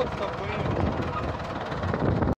outro tamanho.